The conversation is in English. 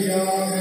Hallelujah.